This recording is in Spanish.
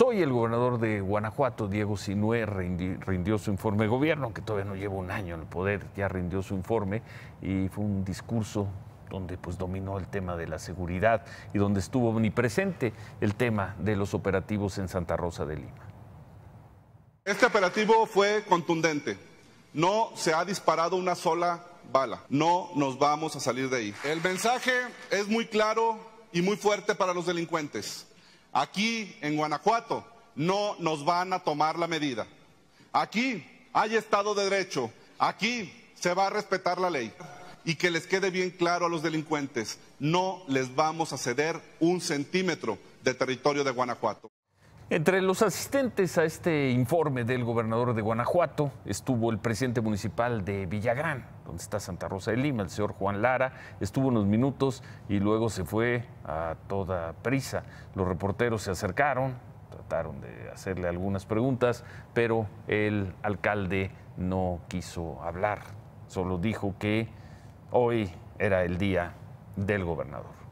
Hoy el gobernador de Guanajuato, Diego Sinué, rindió su informe de gobierno, aunque todavía no lleva un año en el poder, ya rindió su informe y fue un discurso donde pues dominó el tema de la seguridad y donde estuvo omnipresente el tema de los operativos en Santa Rosa de Lima. Este operativo fue contundente. No se ha disparado una sola bala. No nos vamos a salir de ahí. El mensaje es muy claro y muy fuerte para los delincuentes. Aquí en Guanajuato no nos van a tomar la medida. Aquí hay Estado de Derecho. Aquí se va a respetar la ley. Y que les quede bien claro a los delincuentes, no les vamos a ceder un centímetro de territorio de Guanajuato. Entre los asistentes a este informe del gobernador de Guanajuato estuvo el presidente municipal de Villagrán, donde está Santa Rosa de Lima, el señor Juan Lara. Estuvo unos minutos y luego se fue a toda prisa. Los reporteros se acercaron, trataron de hacerle algunas preguntas, pero el alcalde no quiso hablar. Solo dijo que hoy era el día del gobernador.